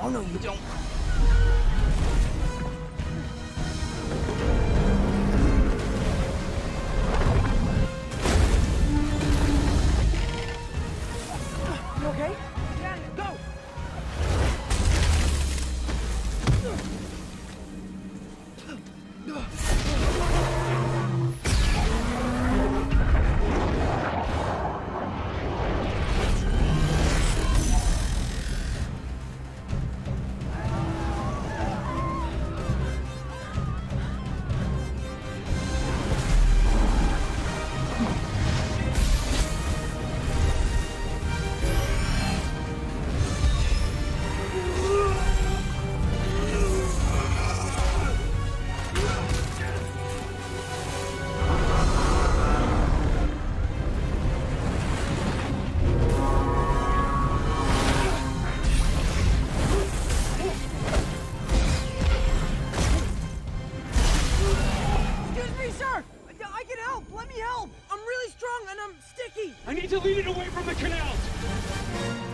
No, no, you don't. You I'm sticky! I need to lead it away from the canals!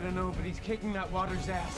I don't know, but he's kicking that water's ass.